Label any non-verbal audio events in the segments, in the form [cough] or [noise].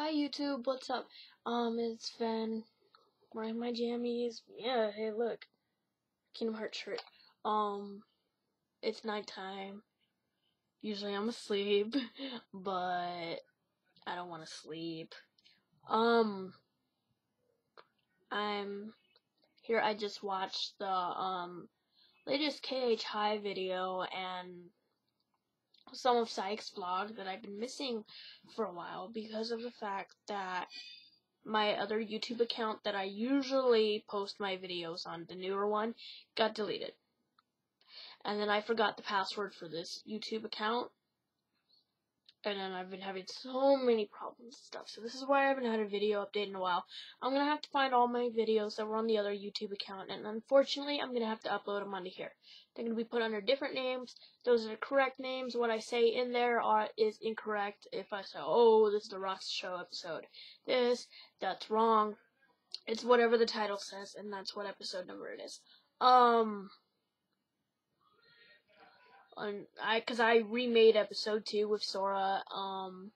Hi YouTube, what's up? Um, it's Ven. Wearing my jammies. Yeah, hey look. Kingdom Hearts shirt. Um, it's nighttime. Usually I'm asleep, [laughs] but I don't want to sleep. Um, I'm here. I just watched the um latest KH High video and some of Sykes' vlog that I've been missing for a while because of the fact that my other YouTube account that I usually post my videos on, the newer one, got deleted. And then I forgot the password for this YouTube account, and then I've been having so many problems and stuff. So this is why I haven't had a video update in a while. I'm gonna have to find all my videos that were on the other YouTube account, and unfortunately, I'm gonna have to upload them onto here. They're gonna be put under different names. Those are the correct names. What I say in there are is incorrect. If I say, "Oh, this is the Rocks Show episode," this that's wrong. It's whatever the title says, and that's what episode number it is. Um I because I remade episode two with Sora. Um,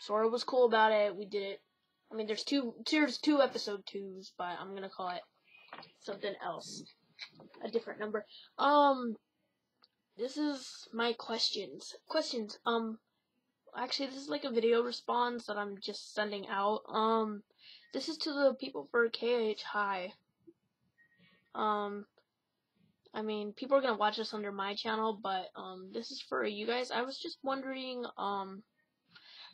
Sora was cool about it. We did it. I mean, there's two there's two episode twos, but I'm gonna call it something else, a different number. Um, this is my questions. Questions. Um, actually, this is like a video response that I'm just sending out. Um, this is to the people for KH High. Um, I mean, people are gonna watch this under my channel, but um, this is for you guys. I was just wondering, um,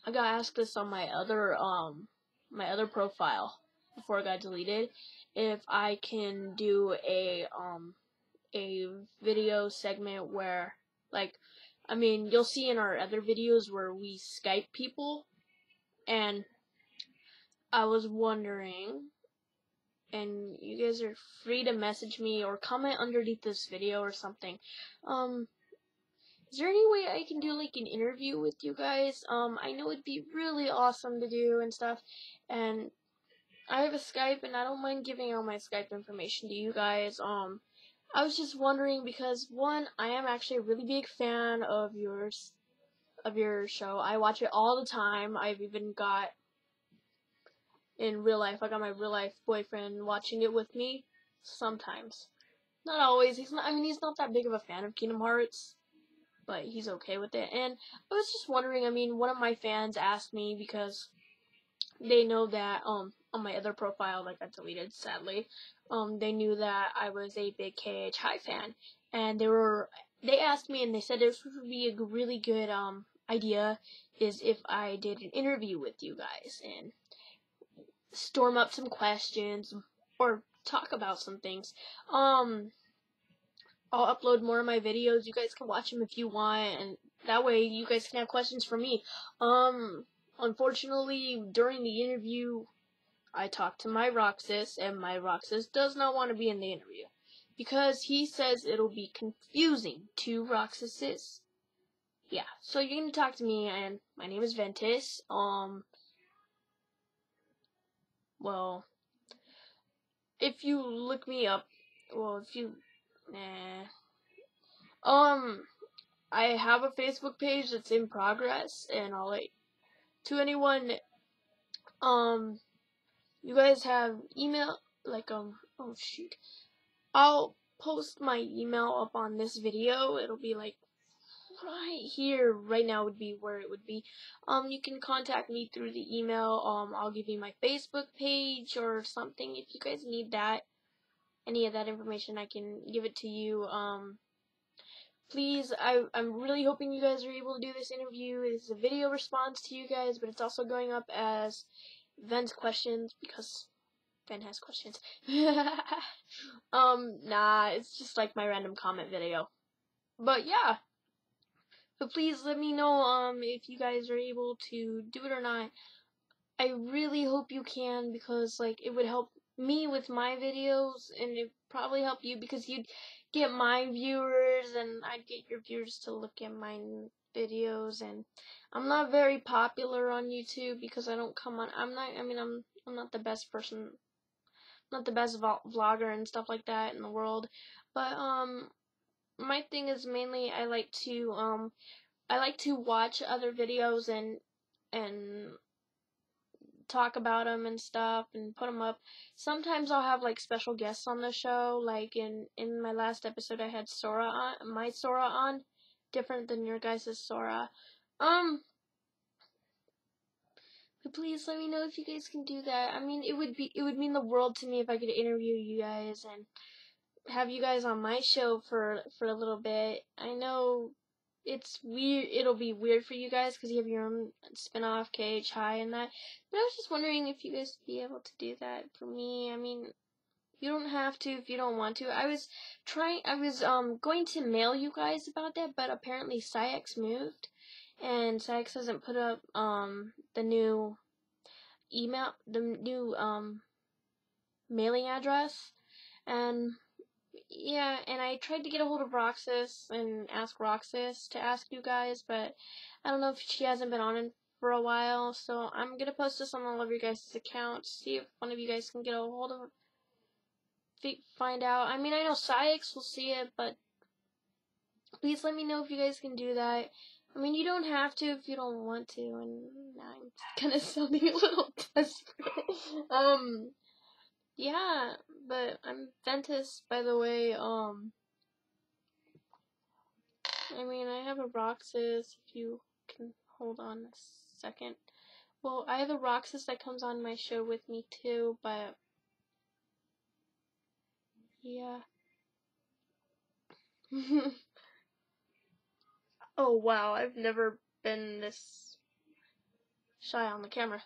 I got asked this on my other um, my other profile before it got deleted, if I can do a um, a video segment where, like, I mean, you'll see in our other videos where we Skype people, and I was wondering and you guys are free to message me or comment underneath this video or something. Um, is there any way I can do like an interview with you guys? Um, I know it'd be really awesome to do and stuff, and I have a Skype and I don't mind giving out my Skype information to you guys. Um, I was just wondering because one, I am actually a really big fan of yours, of your show. I watch it all the time. I've even got in real life. I got my real life boyfriend watching it with me sometimes. Not always. He's not. I mean, he's not that big of a fan of Kingdom Hearts, but he's okay with it. And I was just wondering. I mean, one of my fans asked me because they know that um on my other profile that got deleted sadly, um they knew that I was a big KH High fan, and they were they asked me and they said this would be a really good um idea is if I did an interview with you guys and storm up some questions or talk about some things. Um, I'll upload more of my videos. You guys can watch them if you want, and that way you guys can have questions for me. Um, unfortunately, during the interview, I talked to my Roxas, and my Roxas does not want to be in the interview because he says it'll be confusing to Roxases. Yeah, so you're gonna talk to me, and my name is Ventus. Um, well, if you look me up, well, if you, nah, um, I have a Facebook page that's in progress, and I'll like, to anyone, um, you guys have email, like, um, oh shoot, I'll post my email up on this video, it'll be like, right here right now would be where it would be. Um, you can contact me through the email. Um, I'll give you my Facebook page or something if you guys need that. Any of that information, I can give it to you. Um, please, I, I'm really hoping you guys are able to do this interview. It's a video response to you guys, but it's also going up as Ven's questions because Ven has questions. [laughs] um, nah, it's just like my random comment video. But yeah. But please let me know um if you guys are able to do it or not. I really hope you can because like it would help me with my videos and it probably help you because you'd get my viewers and I'd get your viewers to look at my videos and I'm not very popular on YouTube because I don't come on I'm not I mean I'm I'm not the best person not the best vlogger and stuff like that in the world but um my thing is mainly I like to um I like to watch other videos and and talk about them and stuff and put them up. Sometimes I'll have like special guests on the show. Like in in my last episode, I had Sora on my Sora on, different than your guys' Sora. Um, but please let me know if you guys can do that. I mean, it would be it would mean the world to me if I could interview you guys and have you guys on my show for for a little bit. I know it's weird. It'll be weird for you guys because you have your own spin-off KH High and that. But I was just wondering if you guys would be able to do that for me. I mean, you don't have to if you don't want to. I was trying. I was um going to mail you guys about that, but apparently Syax moved, and Syax hasn't put up um the new email, the new um mailing address, and yeah, and I tried to get a hold of Roxas and ask Roxas to ask you guys, but I don't know if she hasn't been on for a while, so I'm gonna post this on all of your guys' accounts, see if one of you guys can get a hold of find out. I mean, I know Syax will see it, but please let me know if you guys can do that. I mean, you don't have to if you don't want to, and I'm kind of sounding a little [laughs] desperate. um, yeah, but I'm Ventus by the way. Um, I mean, I have a Roxas. If you can hold on a second. Well, I have a Roxas that comes on my show with me too, but yeah. [laughs] oh wow, I've never been this shy on the camera.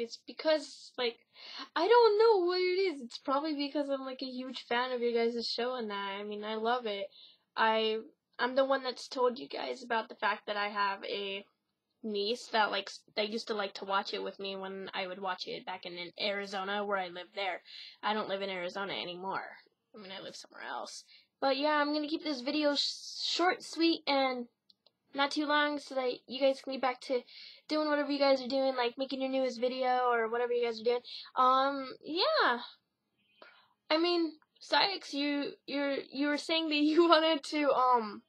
It's because, like, I don't know what it is. It's probably because I'm, like, a huge fan of your guys' show and that. I mean, I love it. I, I'm the one that's told you guys about the fact that I have a niece that likes that used to like to watch it with me when I would watch it back in, in Arizona where I live there. I don't live in Arizona anymore. I mean, I live somewhere else. But yeah, I'm gonna keep this video sh short, sweet, and not too long so that you guys can be back to doing whatever you guys are doing, like making your newest video or whatever you guys are doing. Um, yeah. I mean, Syax, you you're you were saying that you [laughs] wanted to um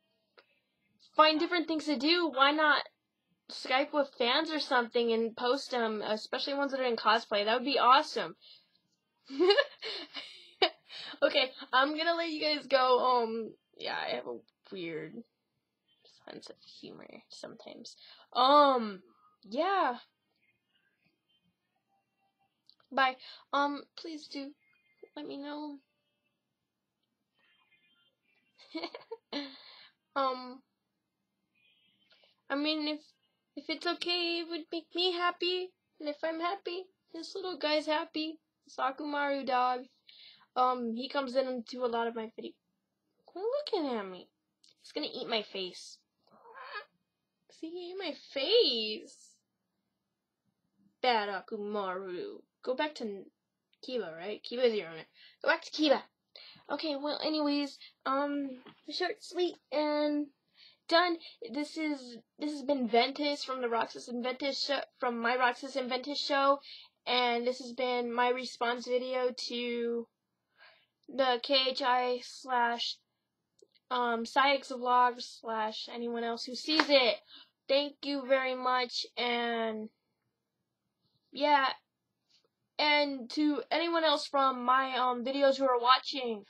find different things to do. Why not Skype with fans or something and post them, especially ones that are in cosplay? That would be awesome. [laughs] okay, I'm gonna let you guys go. Um, yeah, I have a weird sense of humor sometimes. Um, yeah. Bye. Um, please do let me know. [laughs] um, I mean, if if it's okay, it would make me happy, and if I'm happy, this little guy's happy. Sakumaru dog. Um, he comes in do a lot of my videos. Looking at me. He's gonna eat my face. See, he ate my face. Bad Akamaru. Go back to Kiba, right? Kiba is your owner. Go back to Kiba. Okay, well, anyways, um, short, sweet, and done. This is this has been Ventus from the Roxas and Ventus show, from my Roxas and Ventus show, and this has been my response video to the KHI slash um Syax vlogs slash anyone else who sees it. Thank you very much, and yeah, and to anyone else from my um videos who are watching,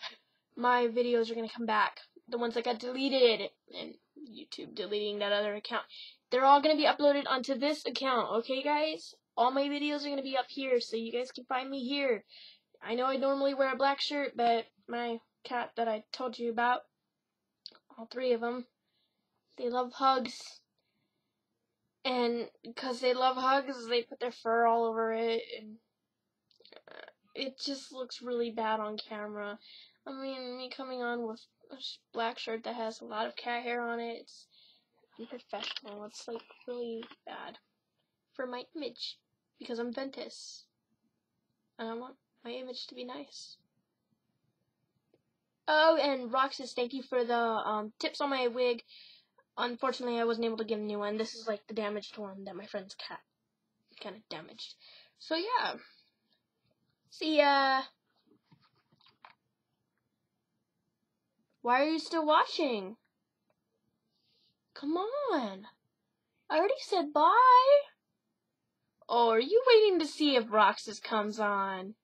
my videos are gonna come back. The ones that got deleted and YouTube deleting that other account. They're all gonna be uploaded onto this account, okay guys? All my videos are gonna be up here, so you guys can find me here. I know I normally wear a black shirt, but my cat that I told you about, all three of them, they love hugs and because they love hugs, they put their fur all over it, and uh, it just looks really bad on camera. I mean, me coming on with a black shirt that has a lot of cat hair on it, it's unprofessional. It's like really bad for my image because I'm Ventus, and I want my image to be nice. Oh, and Roxas, thank you for the um, tips on my wig. Unfortunately, I wasn't able to get a new one. This is like the damaged one that my friend's cat kind of damaged. So yeah. See ya. Why are you still watching? Come on. I already said bye. Oh, are you waiting to see if Roxas comes on?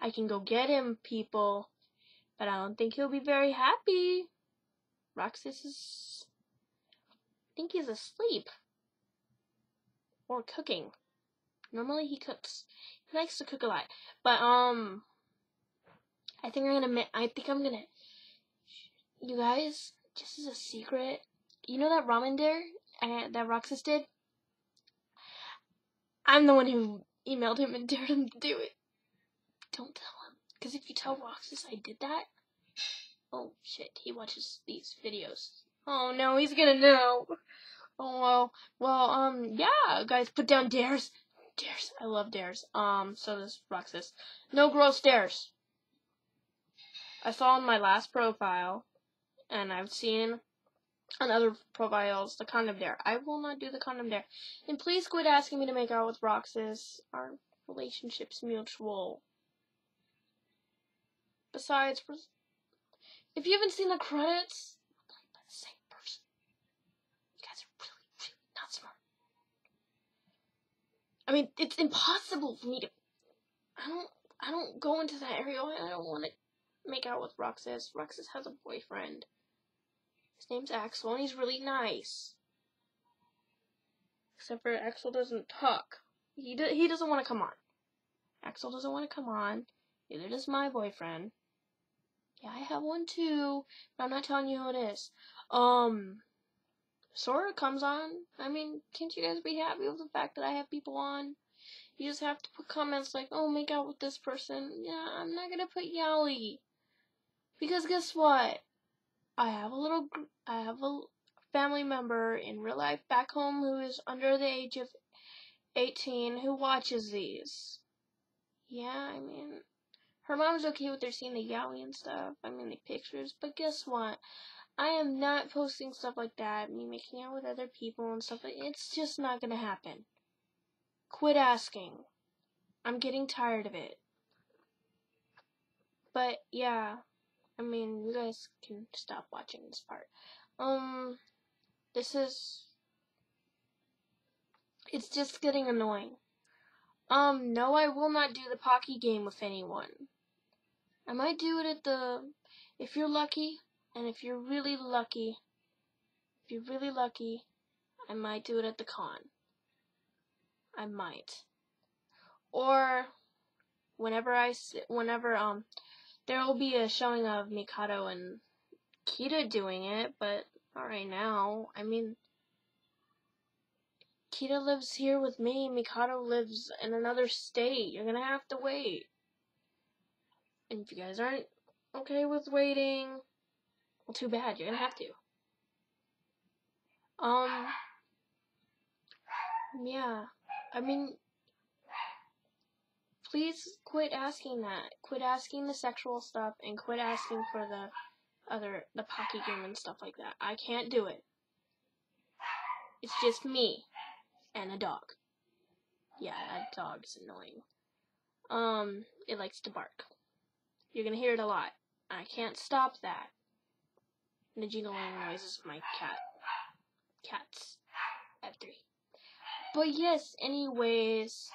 I can go get him, people. But I don't think he'll be very happy. Roxas is... Think he's asleep. Or cooking. Normally he cooks. He likes to cook a lot. But, um... I think I'm gonna... I think I'm gonna... You guys, just as a secret, you know that ramen dare that Roxas did? I'm the one who emailed him and [laughs] dared him to do it. Don't tell him. Because if you tell Roxas I did that, oh shit, he watches these videos. Oh no, he's gonna know. Oh well, well, um, yeah, guys, put down dares. Dares, I love dares. Um, so does Roxas. No gross dares. I saw on my last profile, and I've seen on other profiles the condom dare. I will not do the condom dare. And please quit asking me to make out with Roxas. Our relationship's mutual. Besides, if you haven't seen the credits, played by the same person. You guys are really, really not smart. I mean, it's impossible for me to. I don't. I don't go into that area. I don't want to make out with Roxas. Roxas has a boyfriend. His name's Axel, and he's really nice. Except for Axel doesn't talk. He do, he doesn't want to come on. Axel doesn't want to come on. Neither does my boyfriend. Yeah, I have one too, but I'm not telling you who it is. Um, Sora comes on. I mean, can't you guys be happy with the fact that I have people on? You just have to put comments like, oh, make out with this person. Yeah, I'm not gonna put Yaoi. Because guess what? I have a little, I have a family member in real life back home who is under the age of 18 who watches these. Yeah, I mean, her mom's okay with her seeing the yaoi and stuff. I mean, the pictures. But guess what? I am not posting stuff like that. Me making out with other people and stuff. It's just not gonna happen. Quit asking. I'm getting tired of it. But yeah, I mean, you guys can stop watching this part. Um, this is. It's just getting annoying. Um, no, I will not do the Pocky game with anyone. I might do it at the. If you're lucky, and if you're really lucky, if you're really lucky, I might do it at the con. I might. Or whenever I whenever um there will be a showing of Mikado and Kita doing it, but not right now. I mean, Kita lives here with me, Mikado lives in another state. You're gonna have to wait. And if you guys aren't okay with waiting, well, too bad. You're gonna have to. Um, yeah. I mean, please quit asking that. Quit asking the sexual stuff and quit asking for the other the Pocky game and stuff like that. I can't do it. It's just me and a dog. Yeah, that dog's annoying. Um, it likes to bark. You're gonna hear it a lot. I can't stop that. And noises of my cat. Cats. At three. But yes, anyways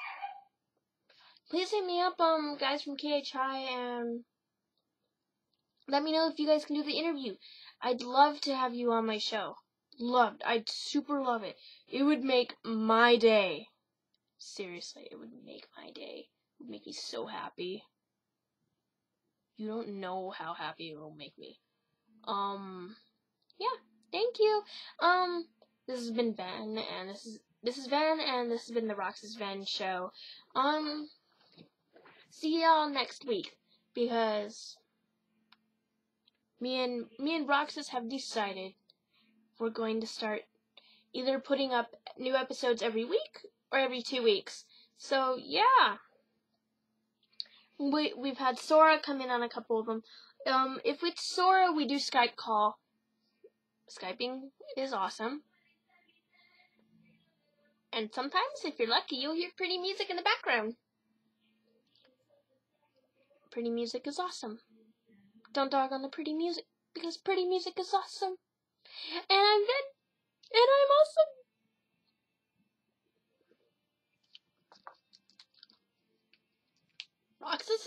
please hit me up, um, guys from KHI, and let me know if you guys can do the interview. I'd love to have you on my show. Loved. I'd super love it. It would make my day. Seriously, it would make my day. It would make me so happy. You don't know how happy it will make me. Um, yeah, thank you. Um, this has been Ven, and this is this is Ven, and this has been the Roxas Ven show. Um, see y'all next week because me and me and Roxas have decided we're going to start either putting up new episodes every week or every two weeks. So yeah, we we've had Sora come in on a couple of them. Um, if it's Sora, we do Skype call. Skyping is awesome. And sometimes, if you're lucky, you'll hear pretty music in the background. Pretty music is awesome. Don't dog on the pretty music because pretty music is awesome. And I'm. And I'm awesome.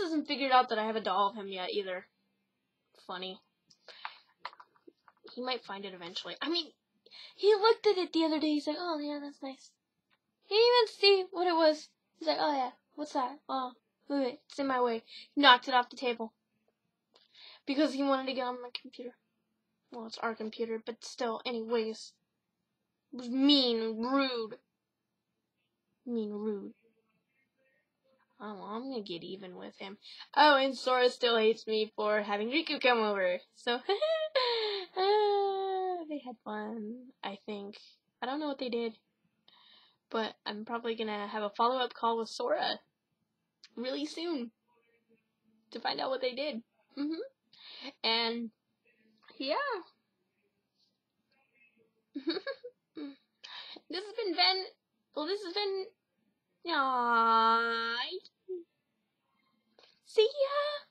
Hasn't figured out that I have a doll of him yet either. Funny. He might find it eventually. I mean, he looked at it the other day. He's like, oh, yeah, that's nice. He didn't even see what it was. He's like, oh, yeah, what's that? Oh, wait, it's in my way. He knocked it off the table. Because he wanted to get on my computer. Well, it's our computer, but still, anyways. It was mean, rude. Mean, rude. Oh, I'm gonna get even with him. Oh, and Sora still hates me for having Riku come over. So, uh, [laughs] they had fun, I think. I don't know what they did. But I'm probably gonna have a follow-up call with Sora really soon to find out what they did. Mm hmm. And, yeah. [laughs] this has been Ven. Well, this has been Aww. See ya.